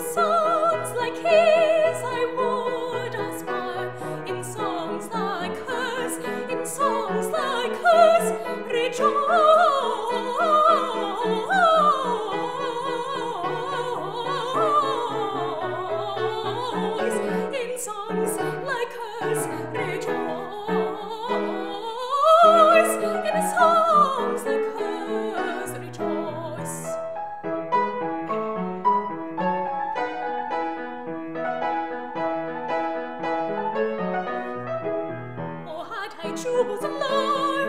songs like his i in songs like hers in songs like hers rejoice in songs like hers troubles lie.